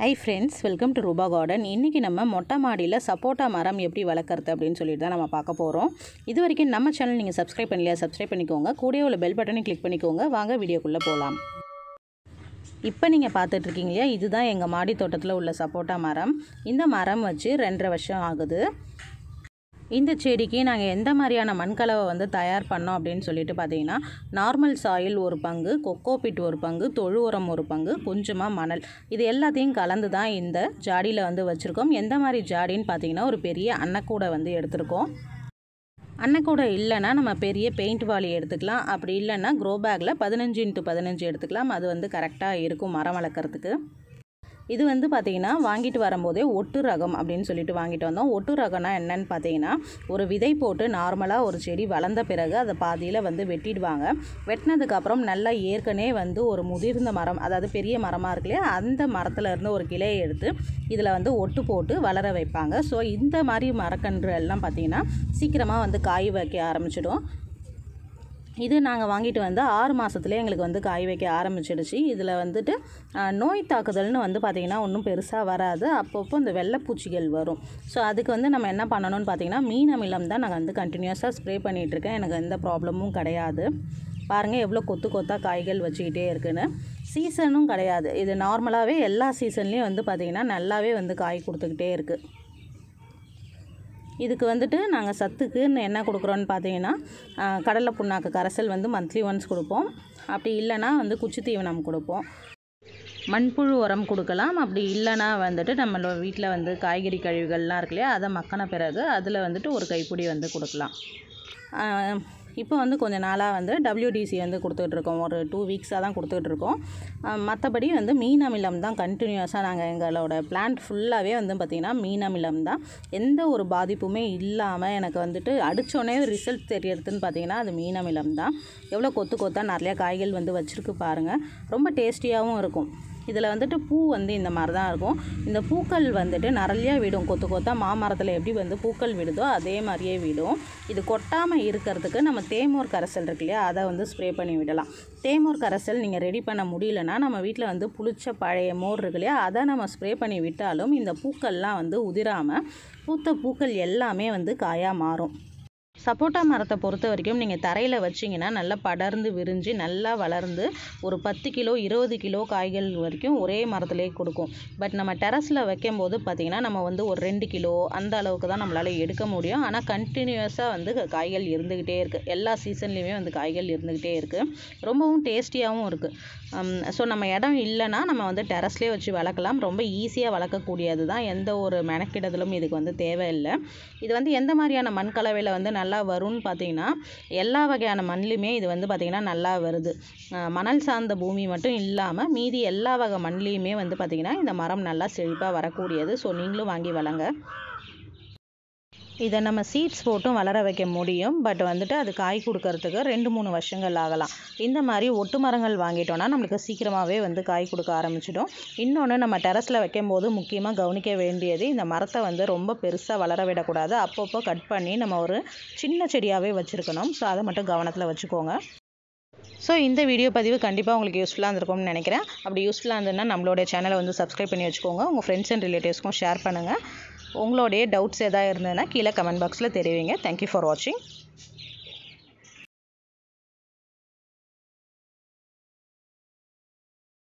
Hi friends welcome to Rupa garden இன்றைக்கி நம்ம மொட்டை மாடியில் சப்போட்டா மரம் எப்படி வளர்க்குறது அப்படின்னு சொல்லிட்டு தான் நம்ம பார்க்க போகிறோம் இது வரைக்கும் நம்ம சேனல் நீங்கள் சப்ஸ்கிரைப் பண்ணலையா சப்ஸ்கிரைப் பண்ணிக்கோங்க. கூடவே உள்ள பெல் பட்டனை கிளிக் பண்ணிக்கோங்க. வாங்க வீடியோக்குள்ளே போகலாம் இப்போ நீங்கள் பார்த்துட்ருக்கீங்க இல்லையா இதுதான் எங்கள் மாடி தோட்டத்தில் உள்ள சப்போட்டா மரம். இந்த மரம் வச்சு ரெண்டரை வருஷம் ஆகுது. இந்த செடிக்கு நாங்கள் எந்த மாதிரியான மண்கலவை வந்து தயார் பண்ணோம் அப்படின்னு சொல்லிட்டு பார்த்தீங்கன்னா நார்மல் சாயில் ஒரு பங்கு கொக்கோபிட் ஒரு பங்கு தொழு உரம் ஒரு பங்கு கொஞ்சமாக மணல். இது எல்லாத்தையும் கலந்து தான் இந்த ஜாடியில் வந்து வச்சுருக்கோம். எந்த மாதிரி ஜாடின்னு பார்த்தீங்கன்னா ஒரு பெரிய அன்னக்கூடை வந்து எடுத்திருக்கோம். அன்னக்கூடை இல்லைன்னா நம்ம பெரிய பெயிண்ட் வாலி எடுத்துக்கலாம். அப்படி இல்லைன்னா க்ரோ பேக்கில் பதினஞ்சு இன்ட்டு பதினஞ்சு எடுத்துக்கலாம். அது வந்து கரெக்டாக இருக்கும் மரம் வளர்க்குறதுக்கு. இது வந்து பார்த்திங்கன்னா வாங்கிட்டு வரும்போதே ஒட்டு ரகம் அப்படின்னு சொல்லிட்டு வாங்கிட்டு வந்தோம். ஒட்டு ரகம்னா என்னன்னு பார்த்தீங்கன்னா ஒரு விதை போட்டு நார்மலாக ஒரு செடி வளர்ந்த பிறகு அதை பாதியில் வந்து வெட்டிடுவாங்க. வெட்டினதுக்கப்புறம் நல்லா ஏற்கனவே வந்து ஒரு முதிர்ந்த மரம் அதாவது பெரிய மரமாக இருக்கு இல்லையா அந்த மரத்தில் இருந்து ஒரு கிளையை எடுத்து இதில் வந்து ஒட்டு போட்டு வளர வைப்பாங்க. ஸோ இந்த மாதிரி மரக்கன்று எல்லாம் பார்த்திங்கன்னா சீக்கிரமாக வந்து காய் வைக்க ஆரம்பிச்சிடும். இது நாங்கள் வாங்கிட்டு வந்து ஆறு மாதத்துலேயே எங்களுக்கு வந்து காய் வைக்க ஆரம்பிச்சிடுச்சு. இதில் வந்துட்டு நோய் தாக்குதல்னு வந்து பார்த்திங்கன்னா ஒன்றும் பெருசாக வராது. அப்பப்போ இந்த வெள்ளைப்பூச்சிகள் வரும். ஸோ அதுக்கு வந்து நம்ம என்ன பண்ணணும்னு பார்த்திங்கன்னா மீன் அமிலம் தான் நாங்கள் வந்து கண்டினியூஸாக ஸ்ப்ரே பண்ணிகிட்ருக்கேன் எனக்கு எந்த ப்ராப்ளமும் கிடையாது. பாருங்கள் எவ்வளோ கொத்து கொத்தாக காய்கள் வச்சுக்கிட்டே இருக்குன்னு. சீசனும் கிடையாது. இது நார்மலாகவே எல்லா சீசன்லேயும் வந்து பார்த்திங்கன்னா நல்லாவே வந்து காய் கொடுத்துக்கிட்டே இருக்குது இதுக்கு வந்துட்டு நாங்கள் சத்துக்குன்னு என்ன கொடுக்குறோன்னு பார்த்தீங்கன்னா கடலை புண்ணாக்கு கரைசல் வந்து மந்த்லி ஒன்ஸ் கொடுப்போம். அப்படி இல்லைன்னா வந்து குச்சி தீவனம் கொடுப்போம். மண்புழு உரம் கொடுக்கலாம். அப்படி இல்லைன்னா வந்துட்டு நம்மளோட வீட்டில் வந்து காய்கறி கழிவுகள்லாம் இருக்கு இல்லையா அதை மக்கின பிறகு அதில் வந்துட்டு ஒரு கைப்பிடி வந்து கொடுக்கலாம். இப்போ வந்து கொஞ்ச நாளாக வந்து டபிள்யூடிசி வந்து கொடுத்துட்ருக்கோம். ஒரு டூ வீக்ஸாக தான் கொடுத்துட்ருக்கோம். மற்றபடி வந்து மீன் அமிலம் தான் கண்டினியூஸாக நாங்கள் எங்களோட பிளான்ட் ஃபுல்லாகவே வந்து பார்த்திங்கன்னா மீன் அமிலம் தான். எந்த ஒரு பாதிப்புமே இல்லாமல் எனக்கு வந்துட்டு அடித்தோடனே ரிசல்ட் தெரியறதுன்னு பார்த்தீங்கன்னா அது மீன் அமிலம் தான். எவ்வளோ கொத்து கொத்தாக நிறையா காய்கள் வந்து வச்சுருக்கு பாருங்கள் ரொம்ப டேஸ்டியாகவும் இருக்கும். இதில் வந்துட்டு பூ வந்து இந்த மாதிரி தான் இருக்கும். இந்த பூக்கள் வந்துட்டு நிறையா விடும். கொத்து கொத்தாக மாமரத்தில் எப்படி வந்து பூக்கள் விடுதோ அதே மாதிரியே விடும். இது கொட்டாமல் இருக்கிறதுக்கு நம்ம தேமூர் கரைசல் இருக்கு இல்லையா? அதை வந்து ஸ்ப்ரே பண்ணி விடலாம். தேமூர் கரைசல் நீங்கள் ரெடி பண்ண முடியலன்னா நம்ம வீட்டில் வந்து புளிச்ச பழைய மோர் இருக்கு இல்லையா? அதை நம்ம ஸ்ப்ரே பண்ணி விட்டாலும் இந்த பூக்கள்லாம் வந்து உதிராமல் பூத்த பூக்கள் எல்லாமே வந்து காயாக மாறும். சப்போட்டா மரத்தை பொறுத்த வரைக்கும் நீங்கள் தரையில் வச்சிங்கன்னா நல்லா படர்ந்து விரிஞ்சு நல்லா வளர்ந்து ஒரு பத்து கிலோ இருபது கிலோ காய்கள் வரைக்கும் ஒரே மரத்துலேயே கொடுக்கும். பட் நம்ம டெரஸில் வைக்கும் போது பார்த்திங்கன்னா நம்ம வந்து ஒரு ரெண்டு கிலோ அந்த அளவுக்கு தான் நம்மளால் எடுக்க முடியும். ஆனால் கண்டினியூஸாக வந்து காய்கள் இருந்துக்கிட்டே இருக்குது எல்லா சீசன்லேயுமே வந்து காய்கள் இருந்துக்கிட்டே இருக்குது ரொம்பவும் டேஸ்டியாகவும் இருக்குது ஸோ நம்ம இடம் இல்லைன்னா நம்ம வந்து டெரஸ்லேயே வச்சு வளர்க்கலாம். ரொம்ப ஈஸியாக வளர்க்கக்கூடியது தான் எந்த ஒரு மெனக்கிடத்திலும் இதுக்கு வந்து தேவையில்லை. இது வந்து எந்த மாதிரியான மண் கலவையில் வந்து நல்லா நல்லா வரும்னு பார்த்தீங்கன்னா எல்லா வகையான மண்ணுலையுமே இது வந்து பார்த்திங்கன்னா நல்லா வருது. மணல் சார்ந்த பூமி மட்டும் இல்லாமல் மீதி எல்லா வகை மண்லேயுமே வந்து பார்த்திங்கன்னா இந்த மரம் நல்லா செழிப்பாக வரக்கூடியது. ஸோ நீங்களும் வாங்கி வளங்க. இதை நம்ம சீட்ஸ் போட்டும் வளர வைக்க முடியும். பட் வந்துட்டு அது காய் கொடுக்கறதுக்கு ரெண்டு மூணு வருஷங்கள் ஆகலாம். இந்த மாதிரி ஒட்டு மரங்கள் வாங்கிட்டோன்னா நம்மளுக்கு சீக்கிரமாகவே வந்து காய் கொடுக்க ஆரம்பிச்சிடும். இன்னொன்று நம்ம டெரஸில் வைக்கும் போது முக்கியமாக கவனிக்க வேண்டியது இந்த மரத்தை வந்து ரொம்ப பெருசாக வளர விடக்கூடாது. அப்பப்போ கட் பண்ணி நம்ம ஒரு சின்ன செடியாகவே வச்சுருக்கணும். ஸோ அதை மட்டும் கவனத்தில் வச்சுக்கோங்க. ஸோ இந்த வீடியோ பதிவு கண்டிப்பாக உங்களுக்கு யூஸ்ஃபுல்லாக இருந்திருக்கும்னு நினைக்கிறேன். அப்படி யூஸ்ஃபுல்லாக இருந்ததுன்னா நம்மளோட சேனலை வந்து சப்ஸ்கிரைப் பண்ணி வச்சுக்கோங்க. உங்கள் ஃப்ரெண்ட்ஸ் அண்ட் ரிலேட்டிவ்ஸ்க்கும் ஷேர் பண்ணுங்கள் உங்களுடைய டவுட்ஸ் எதாவது இருந்ததுன்னா கீழே கமெண்ட் பாக்ஸில் தெரிவிங்க. தேங்க்யூ ஃபார் வாட்சிங்